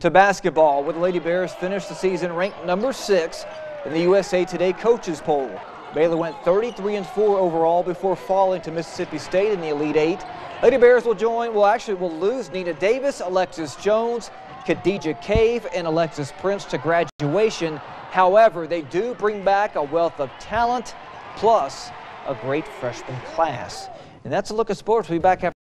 To basketball, where the Lady Bears finished the season ranked number six in the USA Today coaches poll. Baylor went 33 and 4 overall before falling to Mississippi State in the Elite Eight. Lady Bears will join, well, actually, will lose Nina Davis, Alexis Jones, Khadijiah Cave, and Alexis Prince to graduation. However, they do bring back a wealth of talent plus a great freshman class. And that's a look at sports. We'll be back after.